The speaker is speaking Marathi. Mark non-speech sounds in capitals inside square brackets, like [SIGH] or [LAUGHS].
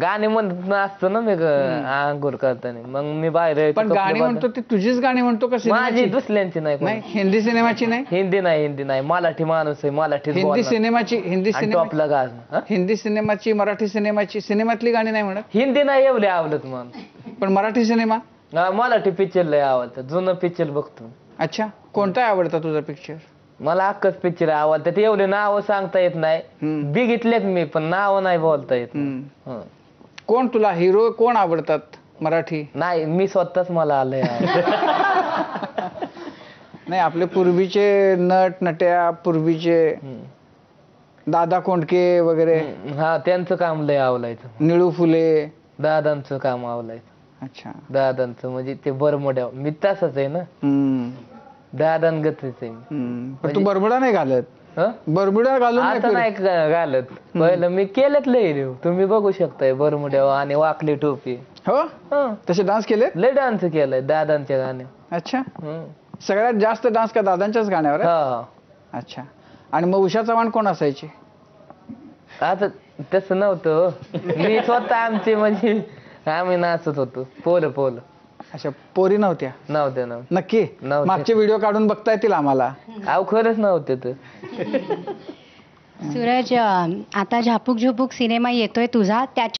गाणे म्हणत असतो ना मी ग- आंघोळ करताना. मग मी बाहेर पण कपडे गाणी बदल- म्हणतो ती तुझीच गाणी म्हणतो का माझी सिनेमाची दुसऱ्यांची नाही कोणी. नाही हिंदी सिनेमाची नाही? हिंदी नाही हिंदी नाही. मराठी माणूस आहे मराठीत हिंदी. सिनेमाची हिंदी सिनेमा टॉपला गाज. हं? हिंदी सिनेमाची मराठी सिनेमाची सिनेमातली गाणी नाही म्हणत? हिंदी नाही एवढे आवडत मला. पण मराठी सिनेमा? हा, मराठी पिक्चर लय आवडतं. जुनं पिक्चर बघतो. अच्छा कोणता आवडता तुझा पिक्चर? मला अख्खच पिक्चर आवडतात ते एवढे नाव सांगता येत नाही. हम्म. बघितलेत मी पण नाव नाही बोलता येत. हं. कोण तुला हिरो कोण आवडतात मराठी? नाही मी स्वतःच मला आलंय. [LAUGHS] नाही आपले पूर्वीचे नट नट्या पूर्वीचे दादा कोंडके वगैरे. हा त्यांचं काम लय आवलायचं. निळू फुले. दादांचं काम आवलायचं. अच्छा. दादांचं म्हणजे ते बरमोड्या. मी तसंच आहे ना. हम्म. दादांगतच आहे मी. हम्म. पण तू बरमुडा नाही घालत? हं? बरमुडा घालून नाही आता फिरत. नाही ग- घालत पहिलं मी केलेत लय तुम्ही बघू शकताय बरमुड्या आणि वाकली टोपी हो हं. तसे डान्स केले लय डान्स केलाय दादांच्या गाणे अच्छा. सगळ्यात जास्त डान्स का दादांच्याच गाण्यावर आहे? हा अच्छा आणि मग उषा चव्हाण कोण असायची आता तसं नव्हतं हो. मी स्वतः आमचे म्हणजे आम्ही नाचत होतो पोल पोल अच्छा पोरी नव्हत्या. नव्हते नव्हते नक्की. मागचे व्हिडिओ काढून बघता येतील आम्हाला. अहो खरंच नव्हते तर [LAUGHS] सूरज अं, आता झापूक झुपूक सिनेमा येतोय तुझा त्याच्या